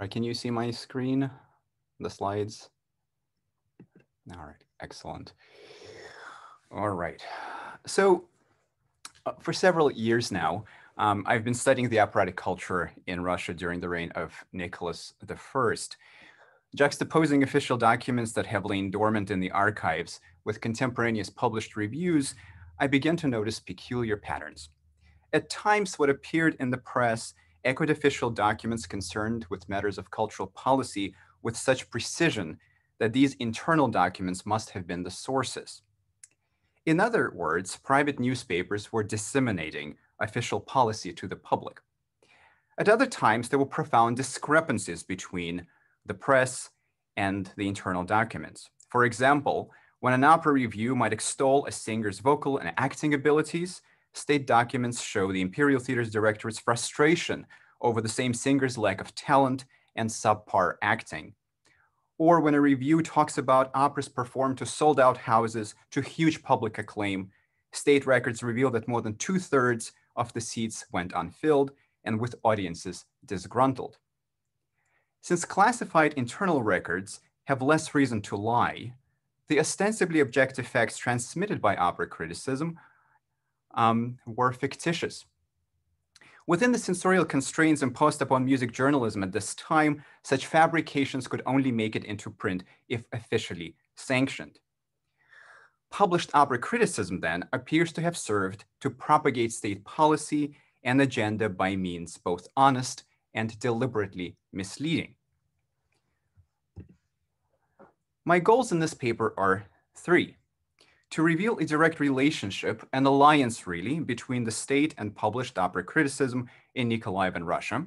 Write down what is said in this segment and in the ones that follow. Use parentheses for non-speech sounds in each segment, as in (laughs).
All right, can you see my screen, the slides? All right, excellent. All right, so uh, for several years now, um, I've been studying the operatic culture in Russia during the reign of Nicholas I. Juxtaposing official documents that have lain dormant in the archives with contemporaneous published reviews, I began to notice peculiar patterns. At times, what appeared in the press echoed official documents concerned with matters of cultural policy with such precision that these internal documents must have been the sources. In other words, private newspapers were disseminating official policy to the public. At other times, there were profound discrepancies between the press and the internal documents. For example, when an opera review might extol a singer's vocal and acting abilities, state documents show the Imperial Theater's director's frustration over the same singer's lack of talent and subpar acting. Or when a review talks about operas performed to sold out houses to huge public acclaim, state records reveal that more than two thirds of the seats went unfilled and with audiences disgruntled. Since classified internal records have less reason to lie, the ostensibly objective facts transmitted by opera criticism um, were fictitious. Within the censorial constraints imposed upon music journalism at this time, such fabrications could only make it into print if officially sanctioned. Published opera criticism then appears to have served to propagate state policy and agenda by means both honest and deliberately misleading. My goals in this paper are three. To reveal a direct relationship, an alliance really, between the state and published opera criticism in Nikolaevan Russia.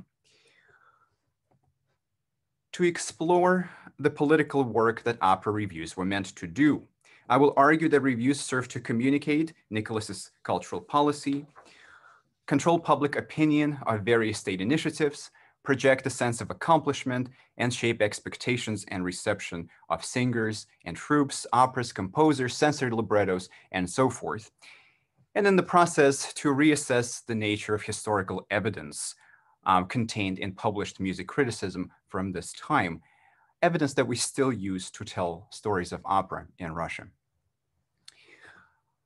To explore the political work that opera reviews were meant to do. I will argue that reviews serve to communicate Nicholas's cultural policy, control public opinion of various state initiatives, project a sense of accomplishment, and shape expectations and reception of singers and troupes, operas, composers, censored librettos, and so forth. And in the process, to reassess the nature of historical evidence um, contained in published music criticism from this time, evidence that we still use to tell stories of opera in Russia.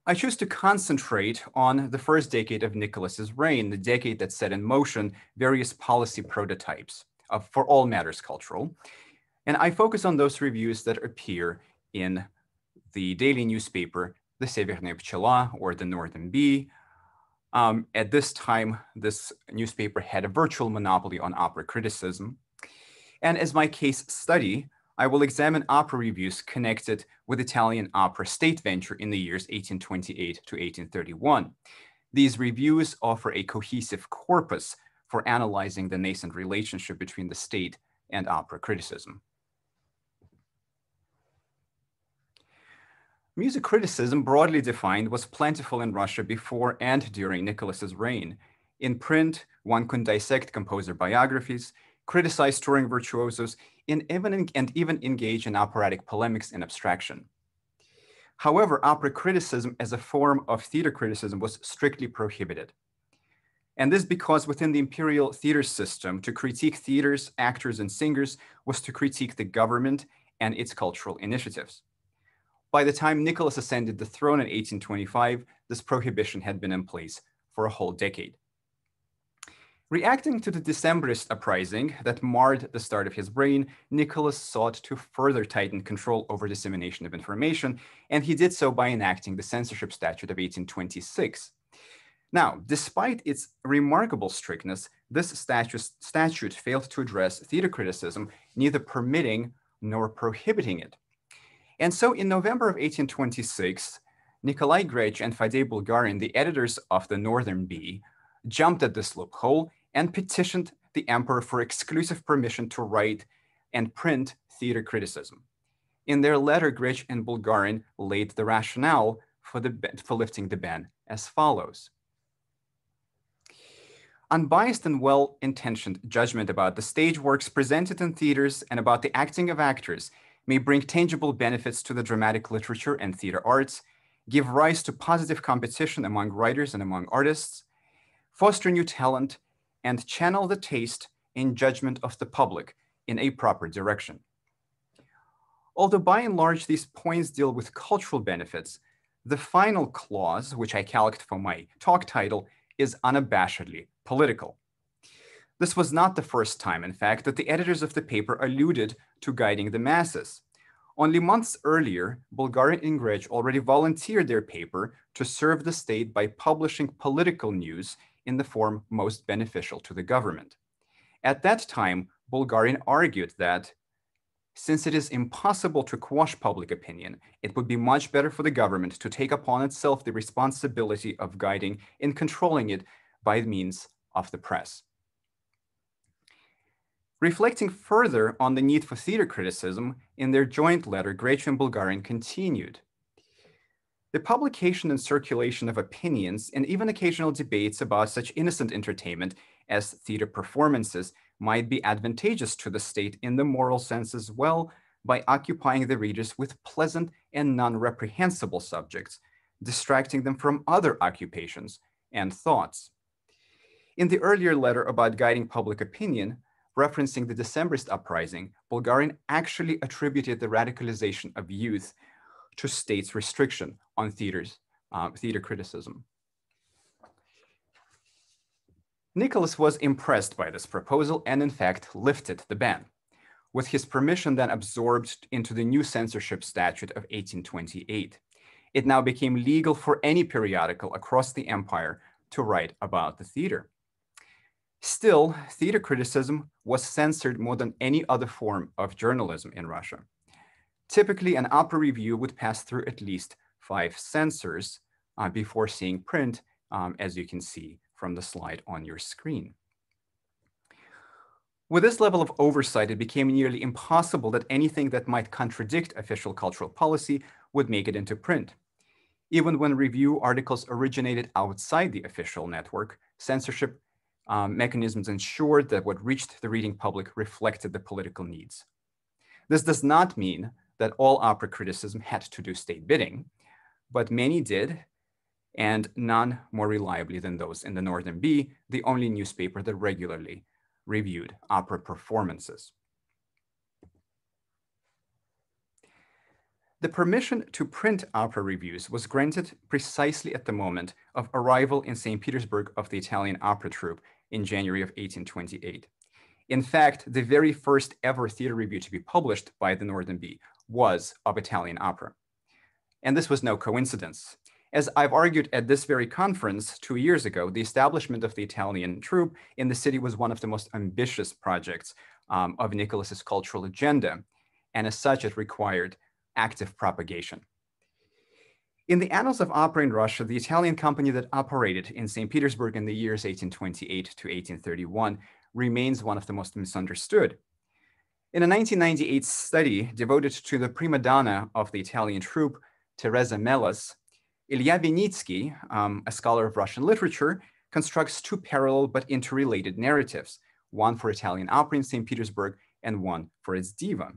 I choose to concentrate on the first decade of Nicholas's reign, the decade that set in motion various policy prototypes of, for all matters cultural. And I focus on those reviews that appear in the daily newspaper, the Severnaya Pchela or the Northern Bee. Um, at this time, this newspaper had a virtual monopoly on opera criticism. And as my case study, I will examine opera reviews connected with Italian opera state venture in the years 1828 to 1831. These reviews offer a cohesive corpus for analyzing the nascent relationship between the state and opera criticism. Music criticism, broadly defined, was plentiful in Russia before and during Nicholas's reign. In print, one could dissect composer biographies, criticize touring virtuosos, and even, and even engage in operatic polemics and abstraction. However, opera criticism as a form of theater criticism was strictly prohibited. And this because within the imperial theater system, to critique theaters, actors, and singers was to critique the government and its cultural initiatives. By the time Nicholas ascended the throne in 1825, this prohibition had been in place for a whole decade. Reacting to the Decembrist uprising that marred the start of his reign, Nicholas sought to further tighten control over dissemination of information, and he did so by enacting the censorship statute of 1826. Now, despite its remarkable strictness, this statute, statute failed to address theater criticism, neither permitting nor prohibiting it. And so in November of 1826, Nikolai Grech and Fadei Bulgarin, the editors of the Northern Bee, jumped at this loophole and petitioned the emperor for exclusive permission to write and print theater criticism. In their letter, Grech and Bulgarin laid the rationale for, the, for lifting the ban as follows. Unbiased and well-intentioned judgment about the stage works presented in theaters and about the acting of actors may bring tangible benefits to the dramatic literature and theater arts, give rise to positive competition among writers and among artists, foster new talent, and channel the taste and judgment of the public in a proper direction. Although by and large these points deal with cultural benefits, the final clause, which I calced for my talk title, is unabashedly political. This was not the first time, in fact, that the editors of the paper alluded to guiding the masses. Only months earlier, Bulgarin and Grech already volunteered their paper to serve the state by publishing political news in the form most beneficial to the government. At that time, Bulgarin argued that since it is impossible to quash public opinion, it would be much better for the government to take upon itself the responsibility of guiding and controlling it by means of the press. Reflecting further on the need for theater criticism, in their joint letter, Grech and Bulgarin continued. The publication and circulation of opinions and even occasional debates about such innocent entertainment as theater performances might be advantageous to the state in the moral sense as well by occupying the readers with pleasant and non-reprehensible subjects, distracting them from other occupations and thoughts. In the earlier letter about guiding public opinion, referencing the Decembrist uprising, Bulgarin actually attributed the radicalization of youth to state's restriction on theaters, uh, theater criticism. Nicholas was impressed by this proposal and in fact lifted the ban, with his permission then absorbed into the new censorship statute of 1828. It now became legal for any periodical across the empire to write about the theater. Still, theater criticism was censored more than any other form of journalism in Russia. Typically, an opera review would pass through at least five censors uh, before seeing print, um, as you can see from the slide on your screen. With this level of oversight, it became nearly impossible that anything that might contradict official cultural policy would make it into print. Even when review articles originated outside the official network, censorship um, mechanisms ensured that what reached the reading public reflected the political needs. This does not mean that all opera criticism had to do state bidding, but many did, and none more reliably than those in the Northern Bee, the only newspaper that regularly reviewed opera performances. The permission to print opera reviews was granted precisely at the moment of arrival in St. Petersburg of the Italian opera troupe in January of 1828. In fact, the very first ever theater review to be published by the Northern Bee was of Italian opera. And this was no coincidence. As I've argued at this very conference two years ago, the establishment of the Italian troupe in the city was one of the most ambitious projects um, of Nicholas's cultural agenda. And as such, it required active propagation. In the annals of opera in Russia, the Italian company that operated in St. Petersburg in the years 1828 to 1831 remains one of the most misunderstood. In a 1998 study devoted to the prima donna of the Italian troupe, Teresa Melas, Ilya Vinitsky, um, a scholar of Russian literature, constructs two parallel but interrelated narratives, one for Italian opera in St. Petersburg and one for its diva.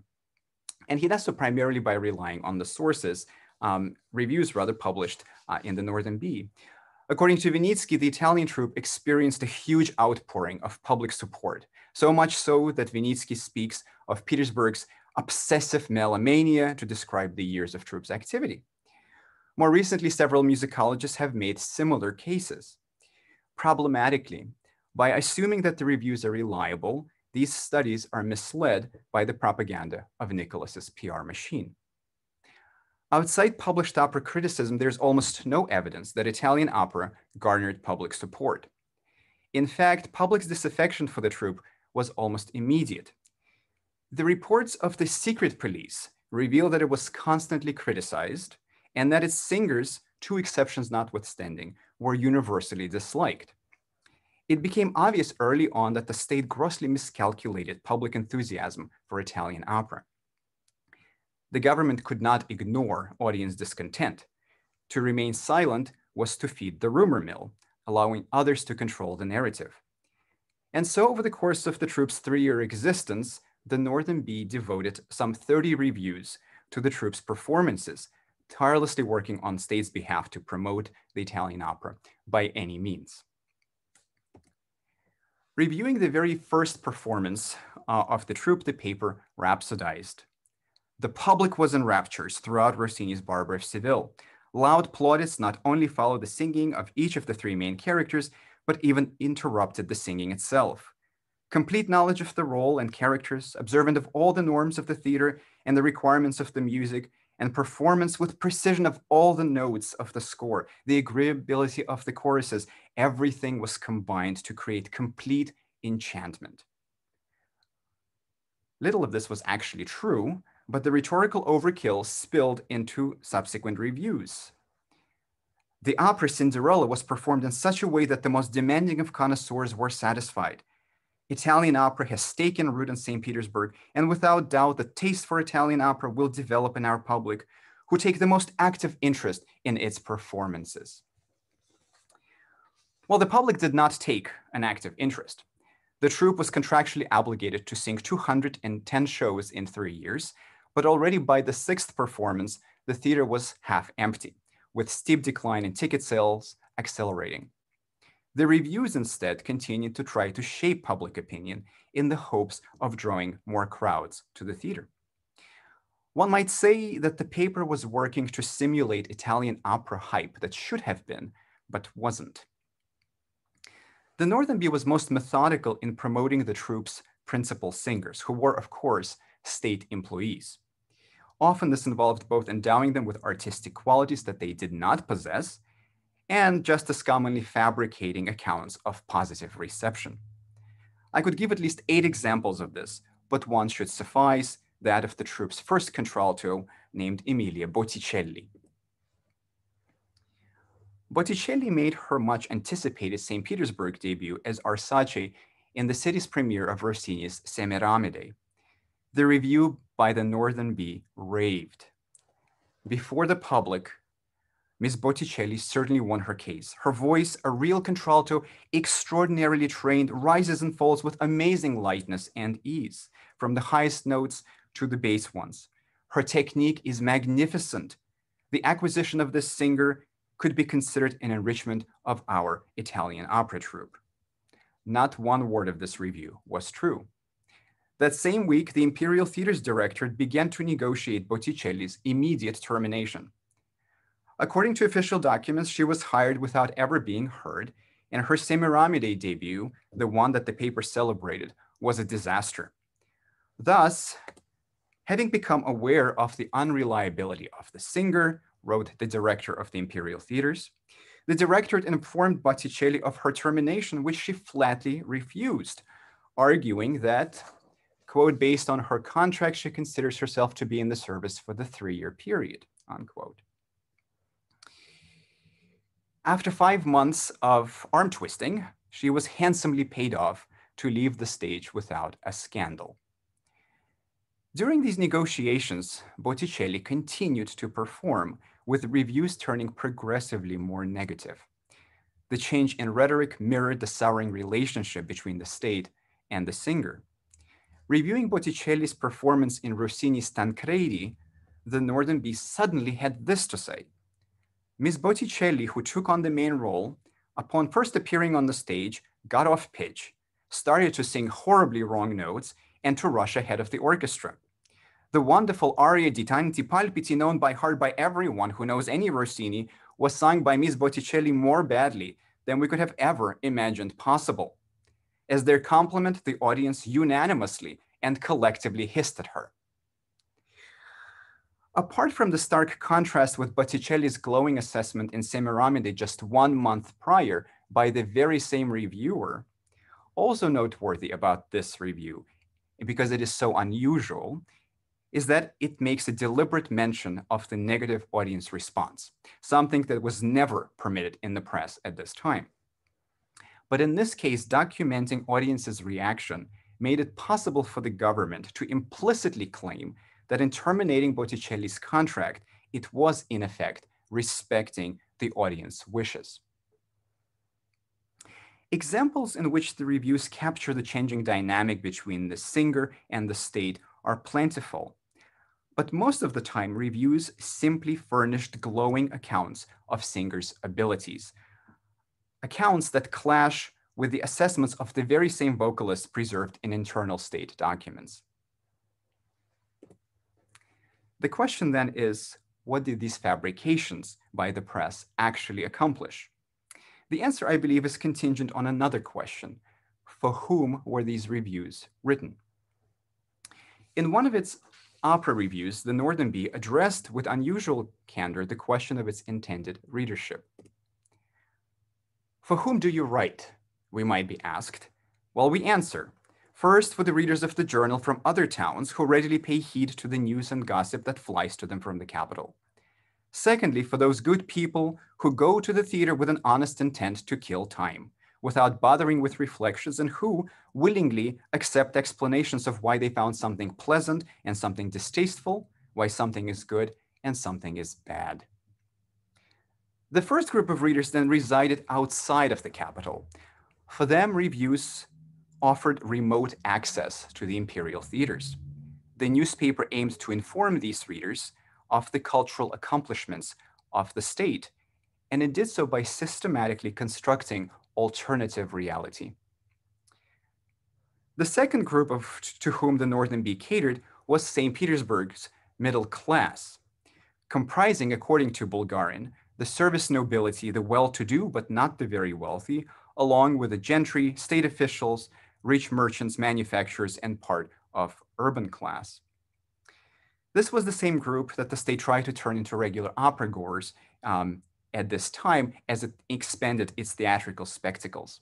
And he does so primarily by relying on the sources um, reviews rather published uh, in the Northern Bee. According to Vinitsky, the Italian troupe experienced a huge outpouring of public support, so much so that Vinitsky speaks of Petersburg's obsessive melomania to describe the years of troupe's activity. More recently, several musicologists have made similar cases. Problematically, by assuming that the reviews are reliable, these studies are misled by the propaganda of Nicholas's PR machine. Outside published opera criticism, there's almost no evidence that Italian opera garnered public support. In fact, public's disaffection for the troupe was almost immediate. The reports of the secret police reveal that it was constantly criticized and that its singers, two exceptions notwithstanding, were universally disliked. It became obvious early on that the state grossly miscalculated public enthusiasm for Italian opera the government could not ignore audience discontent. To remain silent was to feed the rumor mill, allowing others to control the narrative. And so over the course of the troupe's three-year existence, the Northern Bee devoted some 30 reviews to the troupe's performances, tirelessly working on state's behalf to promote the Italian opera by any means. Reviewing the very first performance uh, of the troupe, the paper rhapsodized. The public was in raptures throughout Rossini's Barber of Seville. Loud plaudits not only followed the singing of each of the three main characters, but even interrupted the singing itself. Complete knowledge of the role and characters, observant of all the norms of the theater and the requirements of the music, and performance with precision of all the notes of the score, the agreeability of the choruses, everything was combined to create complete enchantment. Little of this was actually true, but the rhetorical overkill spilled into subsequent reviews. The opera Cinderella was performed in such a way that the most demanding of connoisseurs were satisfied. Italian opera has taken root in St. Petersburg, and without doubt, the taste for Italian opera will develop in our public, who take the most active interest in its performances. Well, the public did not take an active interest. The troupe was contractually obligated to sing 210 shows in three years, but already by the sixth performance, the theater was half empty, with steep decline in ticket sales accelerating. The reviews instead continued to try to shape public opinion in the hopes of drawing more crowds to the theater. One might say that the paper was working to simulate Italian opera hype that should have been, but wasn't. The Northern Bee was most methodical in promoting the troupe's principal singers, who were, of course, state employees. Often this involved both endowing them with artistic qualities that they did not possess and just as commonly fabricating accounts of positive reception. I could give at least eight examples of this, but one should suffice, that of the troupe's first contralto named Emilia Botticelli. Botticelli made her much anticipated St. Petersburg debut as Arsace in the city's premiere of Rossini's Semiramide. The review by the Northern Bee raved. Before the public, Miss Botticelli certainly won her case. Her voice, a real contralto, extraordinarily trained, rises and falls with amazing lightness and ease, from the highest notes to the bass ones. Her technique is magnificent. The acquisition of this singer could be considered an enrichment of our Italian opera troupe. Not one word of this review was true. That same week, the Imperial Theater's director began to negotiate Botticelli's immediate termination. According to official documents, she was hired without ever being heard, and her Semiramide debut, the one that the paper celebrated, was a disaster. Thus, having become aware of the unreliability of the singer, wrote the director of the Imperial Theaters, the director informed Botticelli of her termination, which she flatly refused, arguing that, quote, based on her contract, she considers herself to be in the service for the three-year period, unquote. After five months of arm twisting, she was handsomely paid off to leave the stage without a scandal. During these negotiations, Botticelli continued to perform, with reviews turning progressively more negative. The change in rhetoric mirrored the souring relationship between the state and the singer. Reviewing Botticelli's performance in Rossini's Tancredi, the Northern Bee suddenly had this to say. Miss Botticelli, who took on the main role, upon first appearing on the stage, got off pitch, started to sing horribly wrong notes, and to rush ahead of the orchestra. The wonderful aria di tanti palpiti, known by heart by everyone who knows any Rossini, was sung by Miss Botticelli more badly than we could have ever imagined possible. As their compliment, the audience unanimously and collectively hissed at her. Apart from the stark contrast with Botticelli's glowing assessment in Semiramide just one month prior by the very same reviewer, also noteworthy about this review, because it is so unusual, is that it makes a deliberate mention of the negative audience response, something that was never permitted in the press at this time. But in this case, documenting audiences' reaction made it possible for the government to implicitly claim that in terminating Botticelli's contract, it was in effect respecting the audience wishes. Examples in which the reviews capture the changing dynamic between the singer and the state are plentiful, but most of the time reviews simply furnished glowing accounts of singers' abilities, accounts that clash with the assessments of the very same vocalists preserved in internal state documents. The question then is, what did these fabrications by the press actually accomplish? The answer, I believe, is contingent on another question. For whom were these reviews written? In one of its opera reviews, the Northern Bee addressed with unusual candor the question of its intended readership. For whom do you write? We might be asked. Well, we answer. First, for the readers of the journal from other towns who readily pay heed to the news and gossip that flies to them from the capital. Secondly, for those good people who go to the theater with an honest intent to kill time, without bothering with reflections, and who willingly accept explanations of why they found something pleasant and something distasteful, why something is good and something is bad. The first group of readers then resided outside of the capital. For them, reviews offered remote access to the imperial theaters. The newspaper aimed to inform these readers of the cultural accomplishments of the state, and it did so by systematically constructing alternative reality. The second group of, to whom the Northern Bee catered was St. Petersburg's middle class, comprising, according to Bulgarin, the service nobility, the well-to-do but not the very wealthy, along with the gentry, state officials, rich merchants, manufacturers, and part of urban class. This was the same group that the state tried to turn into regular opera goers um, at this time as it expanded its theatrical spectacles.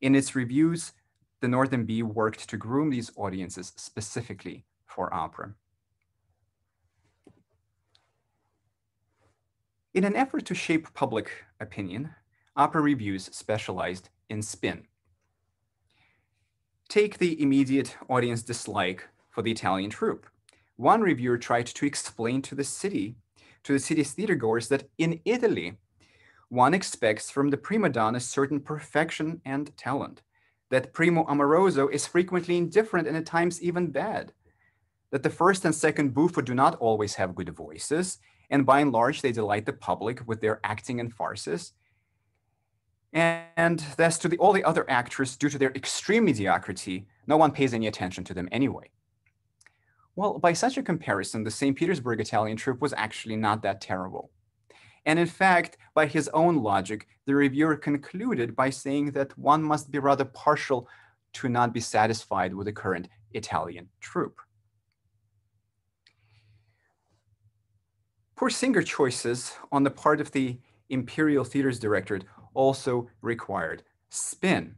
In its reviews, the Northern Bee worked to groom these audiences specifically for opera. In an effort to shape public opinion, opera reviews specialized in spin. Take the immediate audience dislike for the Italian troupe. One reviewer tried to explain to the city, to the city's theatergoers that in Italy, one expects from the prima donna certain perfection and talent, that primo amoroso is frequently indifferent and at times even bad, that the first and second buffa do not always have good voices, and by and large, they delight the public with their acting and farces. And as to the, all the other actors, due to their extreme mediocrity, no one pays any attention to them anyway. Well, by such a comparison, the St. Petersburg Italian troupe was actually not that terrible. And in fact, by his own logic, the reviewer concluded by saying that one must be rather partial to not be satisfied with the current Italian troupe. Poor singer choices on the part of the Imperial Theater's Directorate also required spin.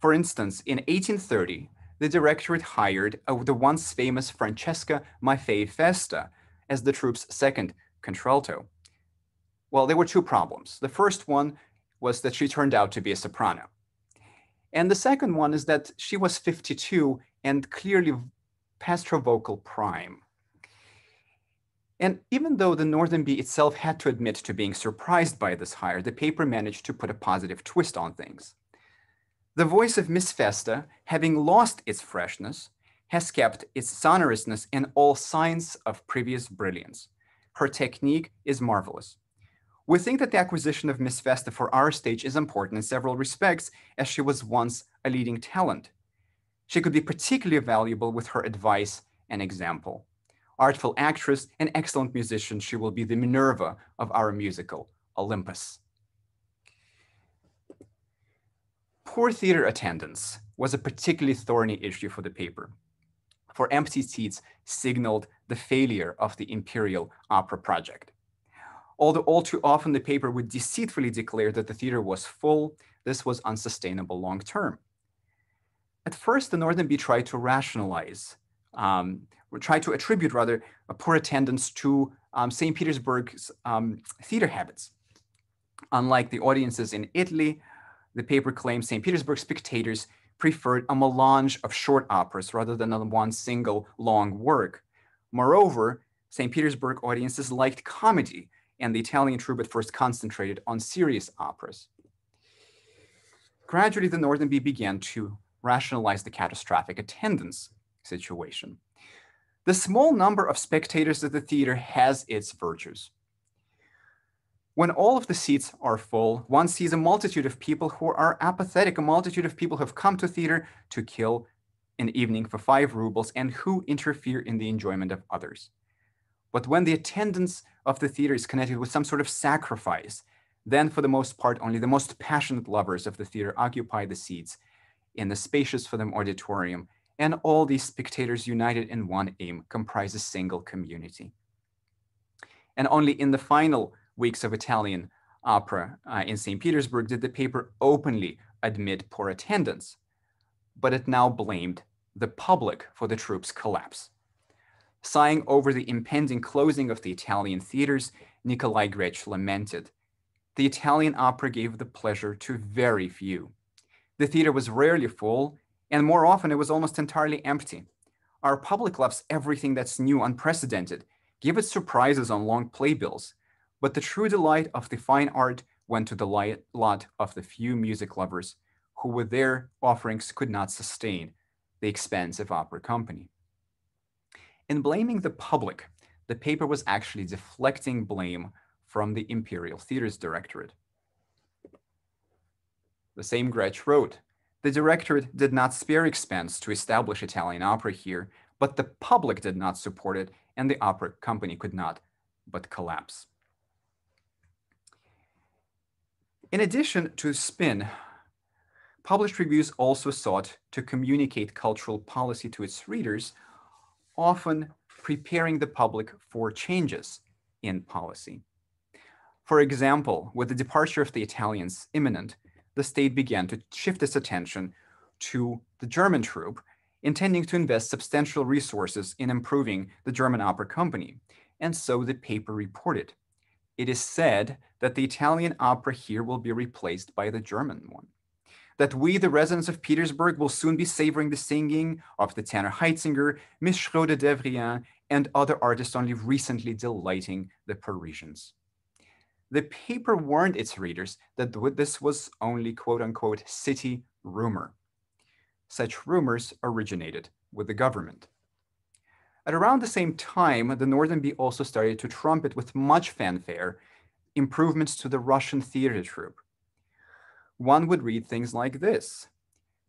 For instance, in 1830, the directorate hired uh, the once famous Francesca Maffei Festa as the troupe's second contralto. Well, there were two problems. The first one was that she turned out to be a soprano. And the second one is that she was 52 and clearly past her vocal prime. And even though the Northern Bee itself had to admit to being surprised by this hire, the paper managed to put a positive twist on things. The voice of Miss Festa, having lost its freshness, has kept its sonorousness and all signs of previous brilliance. Her technique is marvelous. We think that the acquisition of Miss Festa for our stage is important in several respects, as she was once a leading talent. She could be particularly valuable with her advice and example. Artful actress and excellent musician, she will be the Minerva of our musical, Olympus. Poor theater attendance was a particularly thorny issue for the paper, for empty seats signaled the failure of the Imperial Opera project. Although all too often the paper would deceitfully declare that the theater was full, this was unsustainable long term. At first, the Northern Bee tried to rationalize, um, tried to attribute rather, a poor attendance to um, St. Petersburg's um, theater habits. Unlike the audiences in Italy, the paper claims St. Petersburg spectators preferred a melange of short operas rather than one single long work. Moreover, St. Petersburg audiences liked comedy, and the Italian troupe at first concentrated on serious operas. Gradually, the Northern Bee began to rationalize the catastrophic attendance situation. The small number of spectators at the theater has its virtues. When all of the seats are full, one sees a multitude of people who are apathetic, a multitude of people who have come to theater to kill an evening for five rubles and who interfere in the enjoyment of others. But when the attendance of the theater is connected with some sort of sacrifice, then for the most part, only the most passionate lovers of the theater occupy the seats in the spacious for them auditorium, and all these spectators united in one aim comprise a single community. And only in the final weeks of Italian opera uh, in St. Petersburg did the paper openly admit poor attendance, but it now blamed the public for the troupe's collapse. Sighing over the impending closing of the Italian theaters, Nikolai Grech lamented, the Italian opera gave the pleasure to very few. The theater was rarely full, and more often it was almost entirely empty. Our public loves everything that's new, unprecedented, give it surprises on long playbills, but the true delight of the fine art went to the lot of the few music lovers who with their offerings could not sustain the expense of opera company. In blaming the public, the paper was actually deflecting blame from the Imperial Theatres Directorate. The same Grech wrote, the directorate did not spare expense to establish Italian opera here, but the public did not support it and the opera company could not but collapse. In addition to spin, published reviews also sought to communicate cultural policy to its readers, often preparing the public for changes in policy. For example, with the departure of the Italians imminent, the state began to shift its attention to the German troupe, intending to invest substantial resources in improving the German opera company. And so the paper reported it is said that the Italian opera here will be replaced by the German one. That we, the residents of Petersburg, will soon be savoring the singing of the tenor Haitzinger, Miss Schroeder-Devrient, and other artists only recently delighting the Parisians. The paper warned its readers that this was only quote unquote city rumor. Such rumors originated with the government. At around the same time, the Northern Bee also started to trumpet with much fanfare improvements to the Russian theater troupe. One would read things like this.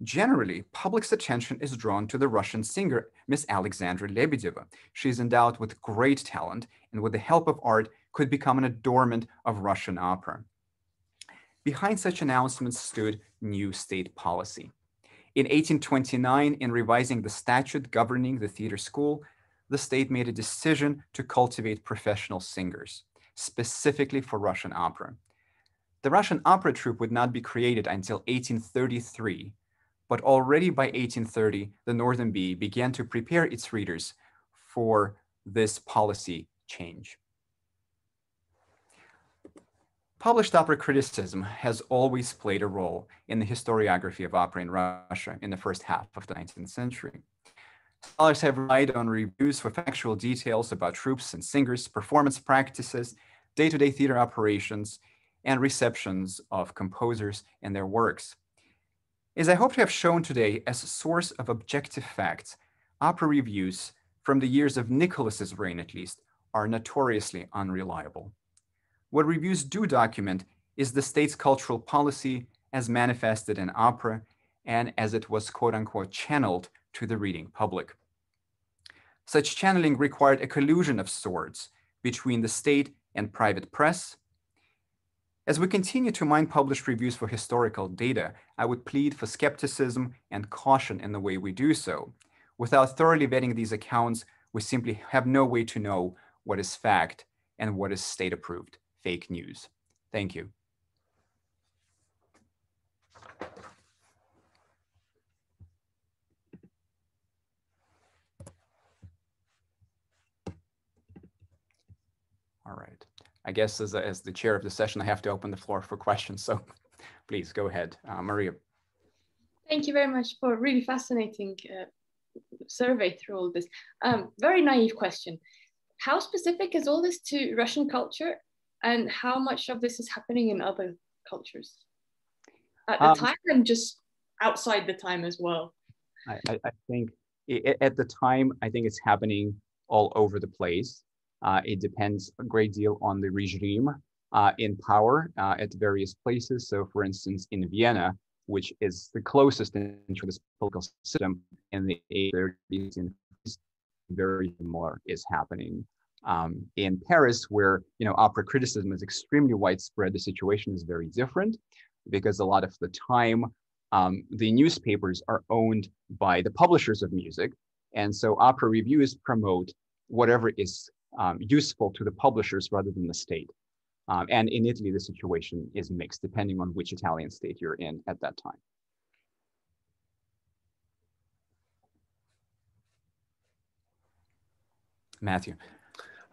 Generally, public's attention is drawn to the Russian singer, Miss Alexandra Lebedeva. She is endowed with great talent and with the help of art could become an adornment of Russian opera. Behind such announcements stood new state policy. In 1829, in revising the statute governing the theater school, the state made a decision to cultivate professional singers, specifically for Russian opera. The Russian opera troupe would not be created until 1833, but already by 1830, the Northern Bee began to prepare its readers for this policy change. Published opera criticism has always played a role in the historiography of opera in Russia in the first half of the 19th century. Scholars have relied on reviews for factual details about troupes and singers, performance practices, day-to-day theater operations, and receptions of composers and their works. As I hope to have shown today, as a source of objective facts, opera reviews from the years of Nicholas's reign at least are notoriously unreliable. What reviews do document is the state's cultural policy as manifested in opera and as it was quote unquote channeled to the reading public. Such channeling required a collusion of sorts between the state and private press. As we continue to mine published reviews for historical data, I would plead for skepticism and caution in the way we do so. Without thoroughly vetting these accounts, we simply have no way to know what is fact and what is state approved fake news. Thank you. All right. I guess as, a, as the chair of the session, I have to open the floor for questions. So (laughs) please go ahead, uh, Maria. Thank you very much for a really fascinating uh, survey through all this. Um, very naive question. How specific is all this to Russian culture and how much of this is happening in other cultures at the um, time and just outside the time as well? I, I think it, at the time, I think it's happening all over the place. Uh, it depends a great deal on the regime uh, in power uh, at various places. So, for instance, in Vienna, which is the closest into this political system in the 80s and very similar is happening. Um, in Paris, where you know opera criticism is extremely widespread, the situation is very different because a lot of the time um, the newspapers are owned by the publishers of music, and so opera reviews promote whatever is um, useful to the publishers rather than the state. Um, and in Italy, the situation is mixed depending on which Italian state you're in at that time. Matthew.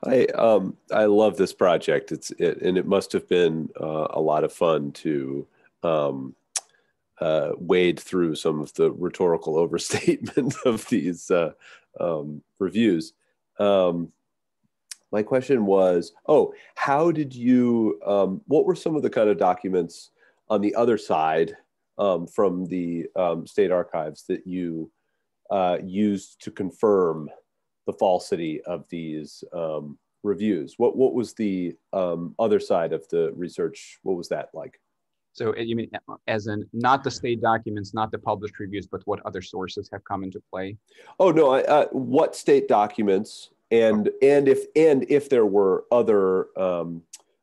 I um, I love this project. It's it, and it must have been uh, a lot of fun to um, uh, wade through some of the rhetorical (laughs) overstatement of these uh, um, reviews. Um, my question was, oh, how did you, um, what were some of the kind of documents on the other side um, from the state archives that you uh, used to confirm the falsity of these um, reviews? What, what was the um, other side of the research? What was that like? So uh, you mean as in not the state documents, not the published reviews, but what other sources have come into play? Oh no, I, uh, what state documents and and if and if there were other um,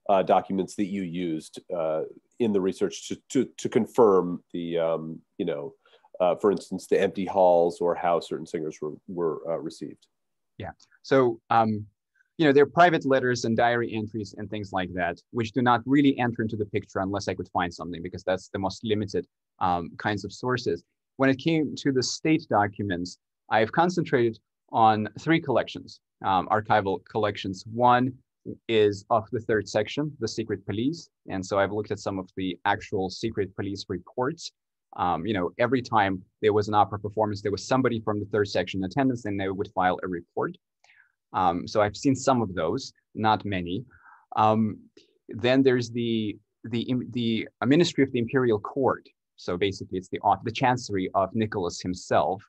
uh, documents that you used uh, in the research to to, to confirm the um, you know uh, for instance the empty halls or how certain singers were were uh, received yeah so um, you know there are private letters and diary entries and things like that which do not really enter into the picture unless i could find something because that's the most limited um, kinds of sources when it came to the state documents i've concentrated on three collections um, archival collections. One is of the third section, the secret police. And so I've looked at some of the actual secret police reports. Um, you know, every time there was an opera performance, there was somebody from the third section in attendance and they would file a report. Um, so I've seen some of those, not many. Um, then there's the, the, the Ministry of the Imperial Court. So basically it's the, the Chancery of Nicholas himself.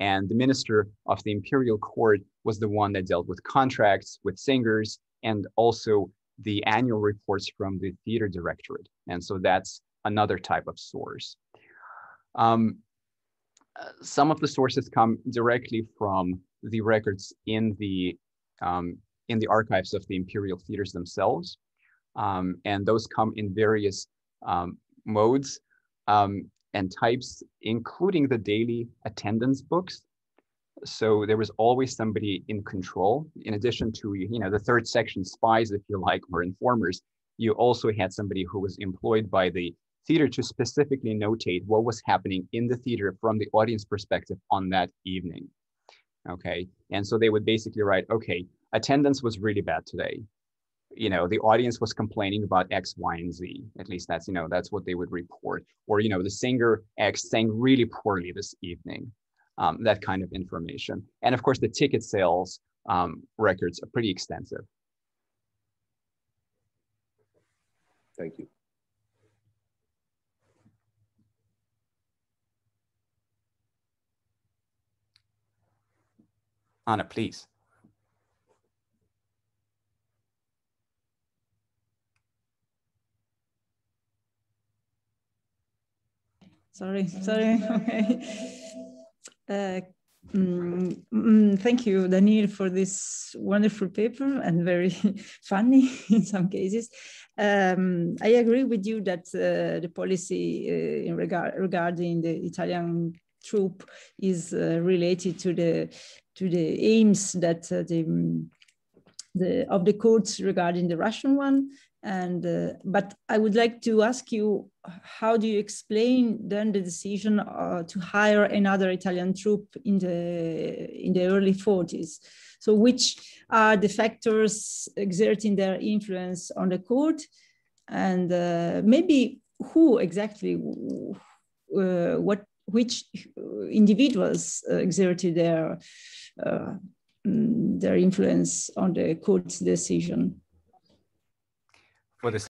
And the Minister of the Imperial Court was the one that dealt with contracts with singers and also the annual reports from the theater directorate. And so that's another type of source. Um, some of the sources come directly from the records in the um, in the archives of the imperial theaters themselves, um, and those come in various um, modes um, and types, including the daily attendance books so there was always somebody in control. In addition to, you know, the third section spies, if you like, or informers, you also had somebody who was employed by the theater to specifically notate what was happening in the theater from the audience perspective on that evening. Okay. And so they would basically write, okay, attendance was really bad today. You know, the audience was complaining about X, Y, and Z. At least that's, you know, that's what they would report. Or, you know, the singer X sang really poorly this evening um, that kind of information. And of course, the ticket sales um, records are pretty extensive. Thank you. Anna, please. Sorry, sorry. Okay. (laughs) Uh, mm, mm, thank you, Daniel, for this wonderful paper and very (laughs) funny (laughs) in some cases. Um, I agree with you that uh, the policy uh, in regard regarding the Italian troupe is uh, related to the to the aims that uh, the the of the courts regarding the Russian one and uh, but I would like to ask you, how do you explain then the decision to hire another Italian troupe in the in the early 40s? So which are the factors exerting their influence on the court, and uh, maybe who exactly, uh, what which individuals exerted their uh, mm, their influence on the court's decision? for the